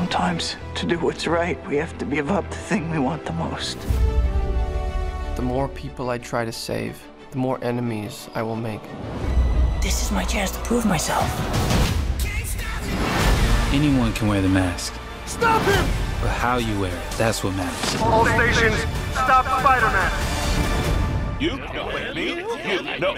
Sometimes, to do what's right, we have to give up the thing we want the most. The more people I try to save, the more enemies I will make. This is my chance to prove myself. Anyone can wear the mask, Stop him! but how you wear it, that's what matters. All stations, stop Spider-Man! You? No, me? You? No.